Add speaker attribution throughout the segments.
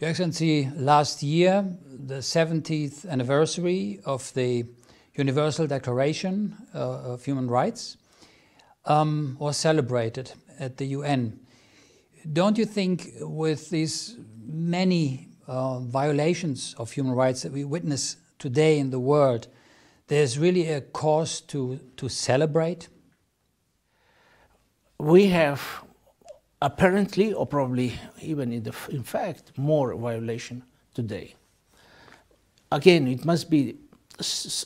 Speaker 1: Your Excellency, last year, the 70th anniversary of the Universal Declaration uh, of Human Rights um, was celebrated at the UN. Don't you think with these many uh, violations of human rights that we witness today in the world, there's really a cause to, to celebrate?
Speaker 2: We have apparently, or probably even in, the, in fact, more violation today. Again, it must be,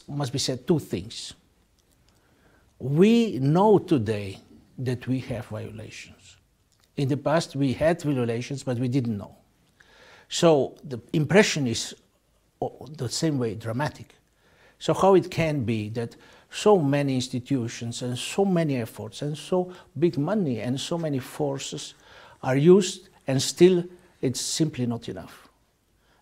Speaker 2: must be said two things. We know today that we have violations. In the past, we had violations, but we didn't know. So the impression is oh, the same way dramatic. So how it can be that so many institutions and so many efforts and so big money and so many forces are used and still it's simply not enough.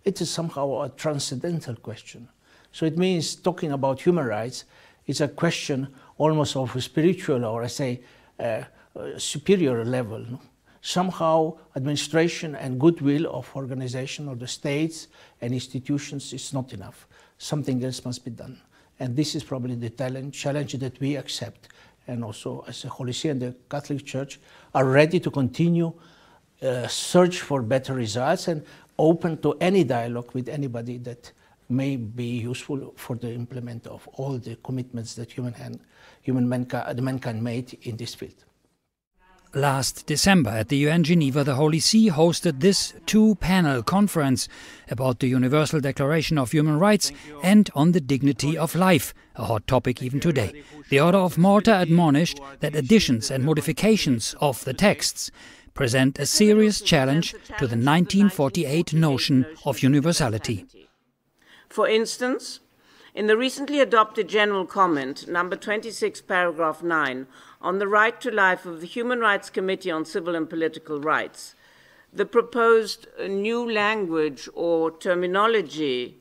Speaker 2: It is somehow a transcendental question. So it means talking about human rights is a question almost of a spiritual or I say uh, superior level. No? Somehow administration and goodwill of organization or the states and institutions is not enough. Something else must be done. And this is probably the challenge that we accept. And also, as a Holy See and the Catholic Church are ready to continue uh, search for better results and open to any dialogue with anybody that may be useful for the implement of all the commitments that human hand, human mankind, mankind made in this field.
Speaker 1: Last December at the UN Geneva, the Holy See hosted this two panel conference about the Universal Declaration of Human Rights and on the dignity of life, a hot topic even today. The Order of Malta admonished that additions and modifications of the texts present a serious challenge to the 1948 notion of universality.
Speaker 3: For instance, in the recently adopted General Comment, number 26, paragraph 9, on the right to life of the Human Rights Committee on Civil and Political Rights, the proposed uh, new language or terminology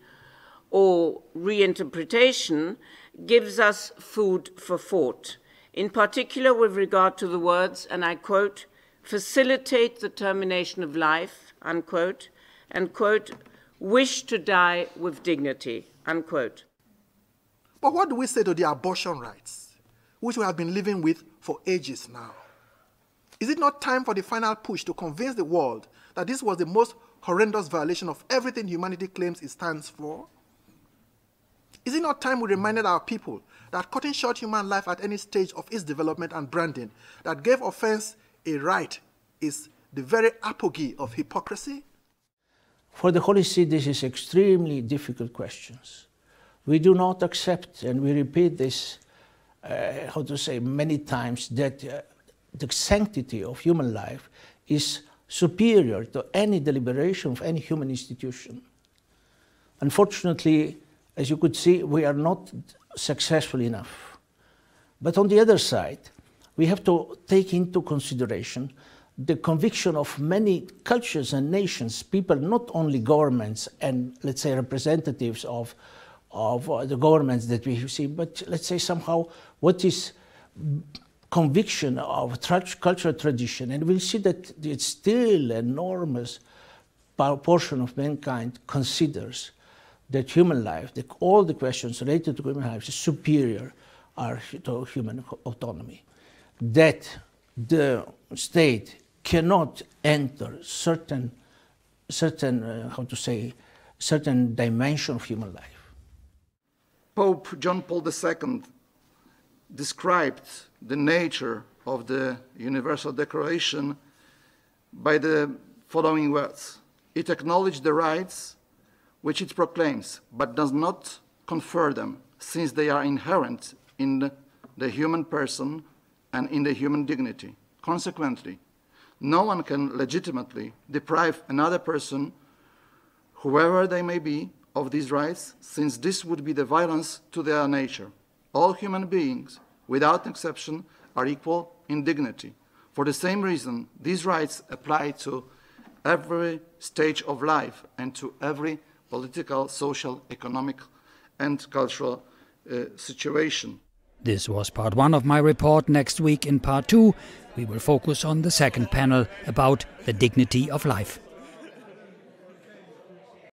Speaker 3: or reinterpretation gives us food for thought, in particular with regard to the words, and I quote, facilitate the termination of life, unquote, and quote, wish to die with dignity, unquote.
Speaker 4: But what do we say to the abortion rights, which we have been living with for ages now? Is it not time for the final push to convince the world that this was the most horrendous violation of everything humanity claims it stands for? Is it not time we reminded our people that cutting short human life at any stage of its development and branding that gave offense a right is the very apogee of hypocrisy?
Speaker 2: For the Holy See, this is extremely difficult questions. We do not accept, and we repeat this, uh, how to say, many times, that uh, the sanctity of human life is superior to any deliberation of any human institution. Unfortunately, as you could see, we are not successful enough. But on the other side, we have to take into consideration the conviction of many cultures and nations, people, not only governments and, let's say, representatives of of uh, the governments that we see, but let's say somehow what is conviction of tra cultural tradition, and we'll see that it's still enormous portion of mankind considers that human life, that all the questions related to human life is superior to human autonomy. That the state cannot enter certain, certain uh, how to say, certain dimension of human life
Speaker 5: Pope John Paul II described the nature of the Universal Declaration by the following words It acknowledges the rights which it proclaims, but does not confer them, since they are inherent in the human person and in the human dignity. Consequently, no one can legitimately deprive another person, whoever they may be, of these rights, since this would be the violence to their nature. All human beings, without exception, are equal in dignity. For the same reason, these rights apply to every stage of life and to every political, social, economic, and cultural uh, situation.
Speaker 1: This was part one of my report. Next week, in part two, we will focus on the second panel about the dignity of life.